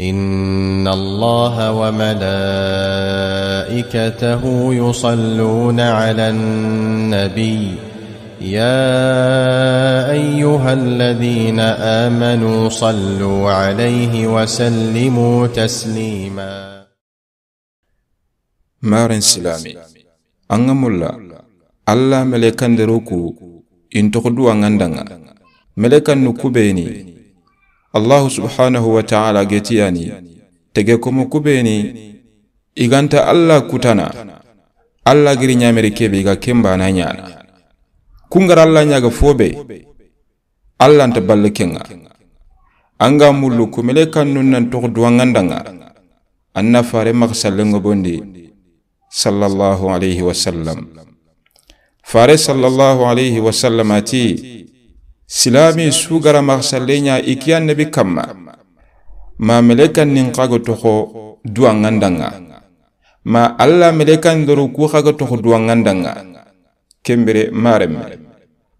إن الله وملائكته يصلون على النبي يا أيها الذين آمنوا صلوا عليه وسلموا تسليما مارن سلامي. أنغمولا. الله ملكان دروكو. إن تقدوا أنغندنا ملكان نكوبيني. Allahu subhanahu wa ta'ala getiyani tege komo kubeni iganta allah kutana allah giri ñameri kebe iga kembana ñana kungara allah ñaga fobe allah nta balle kenga. Anga mullu kumele kannun nan togo duwangandanga anna fare maga sallengo bondi sallallahu alayhi wa sallam. Fare sallallahu alayhi wa sallam ati silami sugara magsallenya ikiya nabi kamma. Ma melekan nin kago toho ma alla melekan doru ku kago toho duwangandanga kembere maremme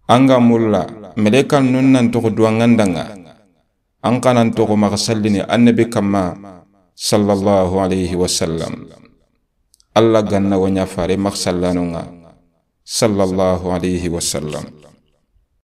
anga mulla melekan nun nan toho duwangandanga an kanan toho magsallini annabi kamma sallallahu alayhi wasallam. Alla ganna wonya fare magsallanonga sallallahu alayhi wasallam